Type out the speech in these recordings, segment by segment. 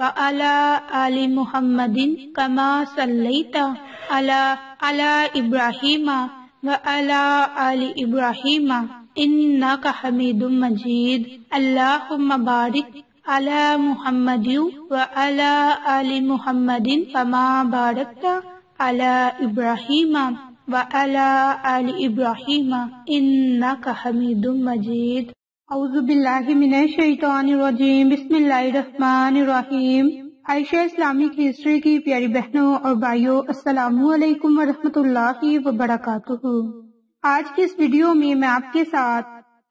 अल्लाहुम्मा सल्ली अला मुहम्मदिन व अला आली मुहम्मदिन कमा सल्लैता अला अला इब्राहीम व अला आली इब्राहीम इन्नका हमीदुम मजीद अल्लाहुम्मा बारिक अला मुहम्मदिन व अला आली मुहम्मदिन कमा बारकता अला इब्राहीम व अला आली इब्राहीम इन्नका हमीदुम मजीद औजुबिल्लाहिमिनशैतानिर्रजीम बिस्मिल्लाहिर्रहमानिर्रहीम आयशा इस्लामिक हिस्ट्री की प्यारी बहनों और भाइयों अस्सलाम वालेकुम वरहमतुल्लाहि वबरकातुहू आज की इस वीडियो में मैं आपके साथ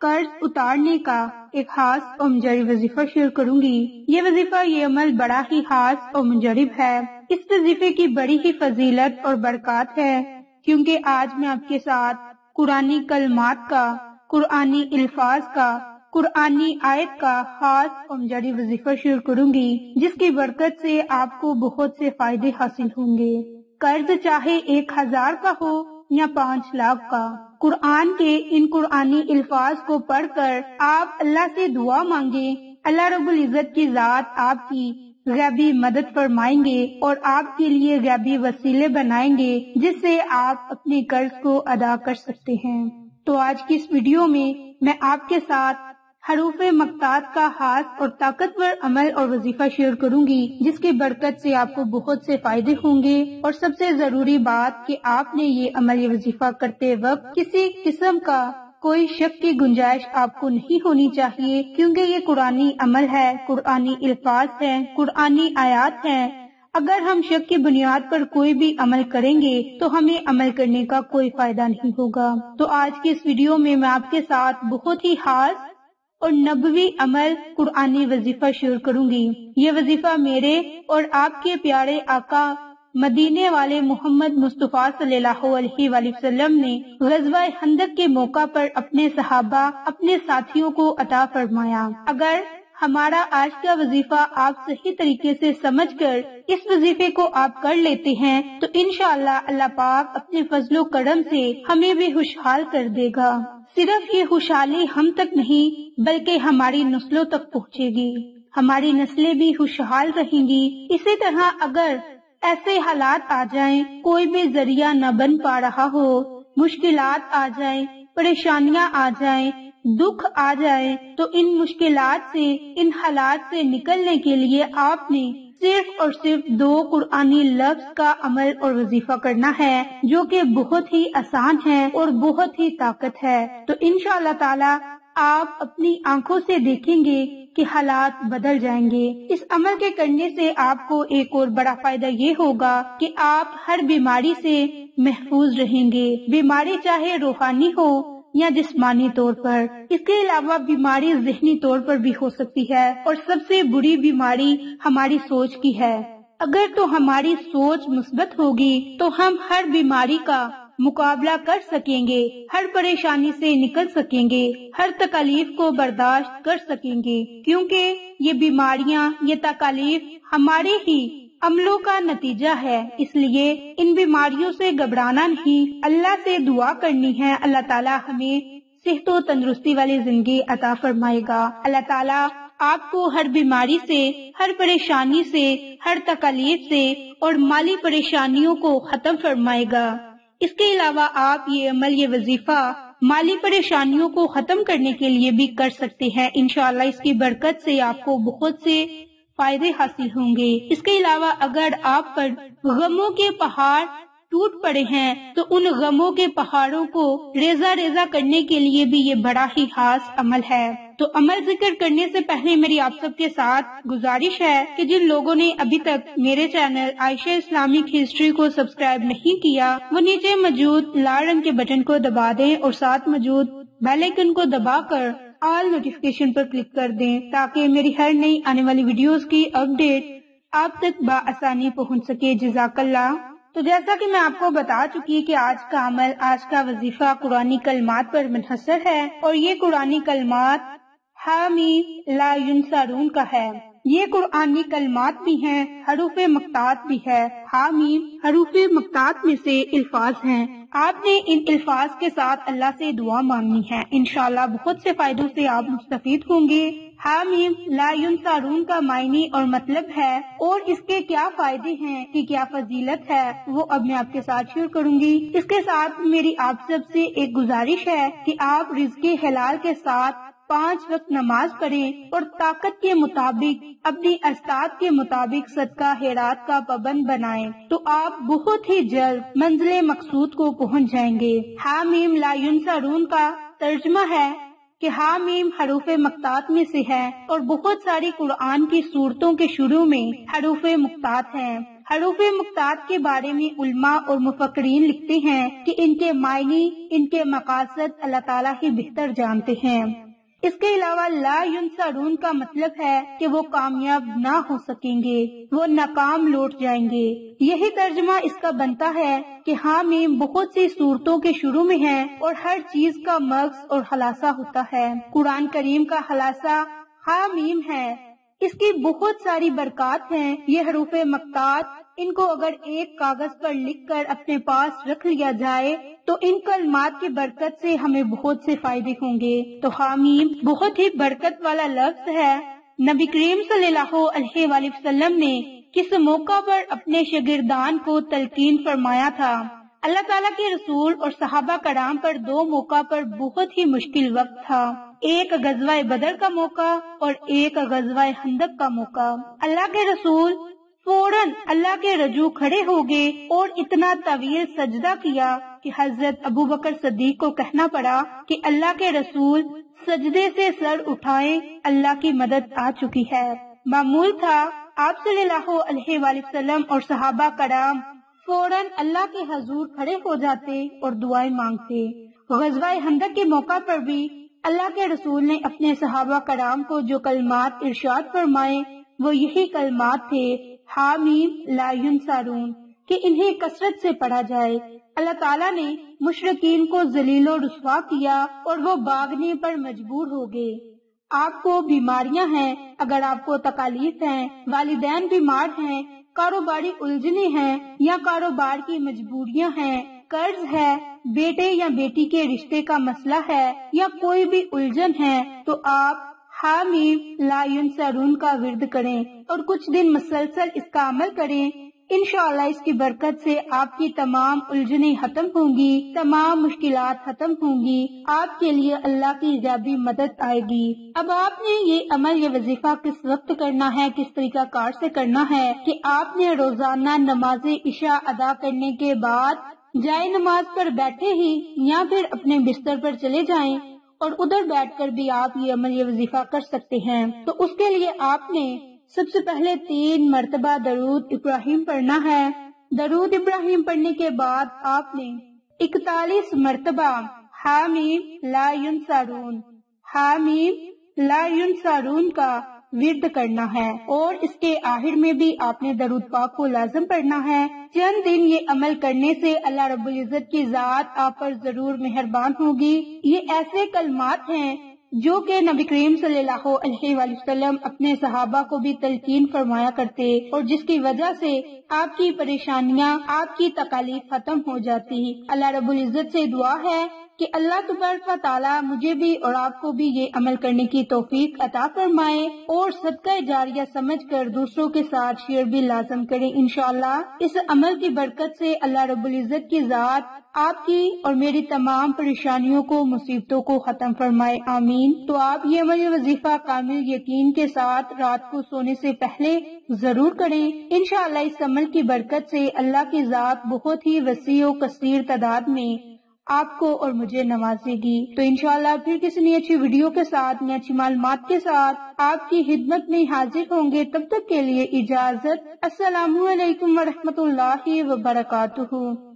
कर्ज उतारने का एक खास और मुजरिब वजीफा शेयर करूँगी ये वजीफा ये अमल बड़ा ही खास और मुजरिब है इस वजीफे की बड़ी ही फजीलत और बरकत है क्योंकि आज मैं आपके साथ कुरानी कलमात का कुरानी अल्फाज का कुरानी आयत का खास और जारी वजीफा शुरू करूँगी, जिसकी बरकत से आपको बहुत से फ़ायदे हासिल होंगे। कर्ज चाहे एक हज़ार का हो या पाँच लाख का, कुरान के इन कुरानी अल्फाज को पढ़कर आप अल्लाह से दुआ मांगे, अल्लाह रबुल इज़्ज़त की जात आपकी गैबी मदद फरमाएँगे और आपके लिए गैबी वसीले बनाएँगे, जिससे आप अपने कर्ज को अदा कर सकते हैं। तो आज की इस वीडियो में मैं आपके साथ हरूफ मकतात का खास और ताकतवर अमल और वजीफा शेयर करूँगी, जिसकी बरकत से आपको बहुत से फ़ायदे होंगे। और सबसे ज़रूरी बात कि आपने ये अमल ये वजीफा करते वक्त किसी किस्म का कोई शक की गुंजाइश आपको नहीं होनी चाहिए, क्योंकि ये कुरानी अमल है, कुरानी अल्फाज है, कुरानी आयात है। अगर हम शक की बुनियाद पर कोई भी अमल करेंगे तो हमें अमल करने का कोई फ़ायदा नहीं होगा। तो आज की इस वीडियो में मैं आपके साथ बहुत ही खास और नबवी अमल कुरानी वजीफा शुरू करूँगी। ये वजीफा मेरे और आपके प्यारे आका मदीने वाले मोहम्मद मुस्तफ़ा सल्लल्लाहु अलैहि वसल्लम ने गजवा हंदक के मौका पर अपने सहाबा, अपने साथियों को अता फरमाया। अगर हमारा आज का वजीफा आप सही तरीके से समझकर इस वजीफे को आप कर लेते हैं तो इनशाला अल्लाह पाक अपने फजलो करम से हमें भी खुशहाल कर देगा। सिर्फ़ ये खुशहाली हम तक नहीं बल्कि हमारी नस्लों तक पहुँचेगी। हमारी नस्लें भी खुशहाल रहेंगी। इसी तरह अगर ऐसे हालात आ जाएँ, कोई भी ज़रिया न बन पा रहा हो मुश्किलात आ जाएँ, परेशानियाँ आ जाएँ, दुख आ जाए तो इन मुश्किलात से इन हालात से निकलने के लिए आपने सिर्फ़ और सिर्फ़ दो कुरानी लफ्ज का अमल और वजीफा करना है, जो कि बहुत ही आसान है और बहुत ही ताकत है। तो इन ताला, आप अपनी आँखों से देखेंगे कि हालात बदल जाएँगे। इस अमल के करने से आपको एक और बड़ा फ़ायदा ये होगा कि आप हर बीमारी से महफूज रहेंगे। बीमारी चाहे रूहानी हो या जिस्मानी तौर पर। इसके अलावा बीमारी जहनी तौर पर भी हो सकती है और सबसे बुरी बीमारी हमारी सोच की है। अगर तो हमारी सोच मुस्बत होगी तो हम हर बीमारी का मुकाबला कर सकेंगे, हर परेशानी से निकल सकेंगे, हर तकलीफ़ को बर्दाश्त कर सकेंगे। क्योंकि ये बीमारियाँ, ये तकलीफ़ हमारे ही अमलों का नतीजा है, इसलिए इन बीमारियों से घबराना नहीं, अल्लाह से दुआ करनी है, अल्लाह ताला हमें सेहत और तंदुरुस्ती वाली ज़िंदगी अता फरमाएगा। अल्लाह ताला आपको हर बीमारी से, हर परेशानी से, हर तकलीफ़ से और माली परेशानियों को खत्म फरमाएगा। इसके अलावा आप ये अमल, ये वजीफा माली परेशानियों को खत्म करने के लिए भी कर सकते हैं। इनशाला इसकी बरकत से आपको बहुत से फ़ायदे हासिल होंगे। इसके अलावा अगर आप पर गमों के पहाड़ टूट पड़े हैं तो उन गमों के पहाड़ों को रेजा रेजा करने के लिए भी ये बड़ा ही खास अमल है। तो अमल ज़िक्र करने से पहले मेरी आप सबके साथ गुजारिश है कि जिन लोगों ने अभी तक मेरे चैनल आयशा इस्लामिक हिस्ट्री को सब्सक्राइब नहीं किया, वो नीचे मौजूद लाल रंग के बटन को दबा दें और साथ मौजूद बेल आइकन को दबाकर ऑल नोटिफिकेशन पर क्लिक कर दें ताकि मेरी हर नई आने वाली वीडियोस की अपडेट आप तक बसानी पहुँच सके। जजाकल्ला तो जैसा कि मैं आपको बता चुकी कि आज का अमल, आज का वजीफा कुरानी कलमात पर मुनहसर है और ये कुरानी कलमात हामी ला सारून का है। ये कुरानी कलमात भी हैं, हरूफ मकतात भी है। हामी हरूफ मकतात में से अल्फाज हैं। आपने इन अल्फाज के साथ अल्लाह से दुआ मांगनी है। इनशाला बहुत से फायदों से आप मुस्तफ़ होंगे। हामीम लायुन सारून का मायने और मतलब है और इसके क्या फ़ायदे हैं कि क्या फजीलत है वो अब मैं आपके साथ शेयर करूँगी। इसके साथ मेरी आप सबसे एक गुजारिश है कि आप रिजके हलाल के साथ पाँच वक्त नमाज़ पढ़ें और ताकत के मुताबिक, अपनी अस्ताद के मुताबिक सदका हेरात का पाबंद बनाएँ तो आप बहुत ही जल्द मंजिल मकसूद को पहुँच जाएँगे हामीम लायुन सारून का तर्जमा है कि हामीम हरूफ मकतात में से है और बहुत सारी कुरान की सूरतों के शुरू में हरूफ मुक्तात हैं। हरूफ मुक्तात के बारे में उल्मा और मुफकरीन लिखते हैं कि इनके मायने, इनके मकासद अल्लाह ताला ही बेहतर जानते हैं इसके अलावा ला युन का मतलब है कि वो कामयाब ना हो सकेंगे, वो नाकाम लौट जाएँगे। यही तर्जमा इसका बनता है कि हाँ मीम बहुत सी सूरतों के शुरू में है और हर चीज़ का मक्स और खलासा होता है। कुरान करीम का खलासा हा मीम है। इसकी बहुत सारी बरकत हैं। ये हरूफ मकतात, इनको अगर एक कागज़ पर लिखकर अपने पास रख लिया जाए तो इन कलमात की बरकत से हमें बहुत से फ़ायदे होंगे। तो हामीम, बहुत ही बरकत वाला लफ्ज है। नबी करीम सल्लल्लाहु अलैहि वसल्लम ने किस मौका पर अपने शगिरदान को तलकीन फरमाया था। अल्लाह ताला के रसूल और सहाबा कराम पर दो मौका पर बहुत ही मुश्किल वक्त था। एक गजवा बदर का मौका और एक गजवा हंदक का मौका। अल्लाह के रसूल फ़ौरन अल्लाह के रजू खड़े हो गए और इतना तवील सजदा किया कि हज़रत अबू बकर सदीक को कहना पड़ा कि अल्लाह के रसूल सजदे से सर उठाए, अल्लाह की मदद आ चुकी है। मामूल था, आप सल्लल्लाहु अलैहि वसल्लम और सहाबा कराम फ़ौरन अल्लाह के हजूर खड़े हो जाते और दुआएँ मांगते। गजवा हंदक के मौका पर भी अल्लाह के रसूल ने अपने सहाबा कराम को जो कलमात इरशाद फरमाए, वो यही कलमात थे, हामीम लायुन सारून कि इन्हें कसरत से पढ़ा जाए। अल्लाह ताला ने मुशरकिन को जलीलो रुसवा किया और वो भागने पर मजबूर हो गए। आपको बीमारियाँ हैं, अगर आपको तकालीफ हैं, वालिदैन बीमार हैं, कारोबारी उलझने हैं या कारोबार की मजबूरियाँ हैं कर्ज है, बेटे या बेटी के रिश्ते का मसला है या कोई भी उलझन है तो आप हामिद लायुन सरून का विरद करें और कुछ दिन मुसलसल इसका अमल करें। इनशाला इसकी बरकत से आपकी तमाम उलझने खत्म होंगी, तमाम मुश्किलात खत्म होंगी। आपके लिए अल्लाह की इजाबी मदद आएगी। अब आपने ये अमल ये वजीफा किस वक्त करना है, किस तरीका कार से करना है कि आपने रोज़ाना नमाज़ इशा अदा करने के बाद जाए नमाज़ पर बैठे ही या फिर अपने बिस्तर पर चले जाएँ और उधर बैठकर भी आप ये अमल, ये वजीफा कर सकते हैं। तो उसके लिए आपने सबसे पहले तीन मरतबा दरूद इब्राहिम पढ़ना है। दरूद इब्राहिम पढ़ने के बाद आपने इकतालीस मरतबा, हामीम लायुन सारून हामीम लायुन सारून का विरद करना है और इसके आहिर में भी आपने दरुद पाक को लाजम पढ़ना है। चंद दिन ये अमल करने से अल्लाह रब्बुल इज़्ज़त की जात आप पर ज़रूर मेहरबान होगी। ये ऐसे कलमात हैं जो कि नबी करीम सल्लल्लाहु अलैहि वसल्लम अपने सहाबा को भी तलकीन फरमाया करते और जिसकी वजह से आपकी परेशानियाँ, आपकी तकालीफ खत्म हो जाती। अल्लाह रब्बुल इज़्ज़त से दुआ है कि अल्लाह तबारक ताला मुझे भी और आपको भी ये अमल करने की तोफीक अता फरमाए और सदका जारिया समझ कर दूसरों के साथ शेयर भी लाजम करें इनशाला इस अमल की बरकत से अल्लाह रब्बुल इज़्ज़त की जात आपकी और मेरी तमाम परेशानियों को, मुसीबतों को खत्म फरमाए, आमीन। तो आप ये अमल वजीफा कामिल यकीन के साथ रात को सोने से पहले ज़रूर करें। इनशाला इस अमल की बरकत से अल्लाह की जात बहुत ही वसी और कसीर तादाद में आपको और मुझे नवाजेगी। तो इनशाला फिर किसी नई अच्छी वीडियो के साथ, नई अच्छी मालूम के साथ आपकी हिदमत में हाजिर होंगे। तब तक के लिए इजाज़त। असल वरहमत ला वबरकू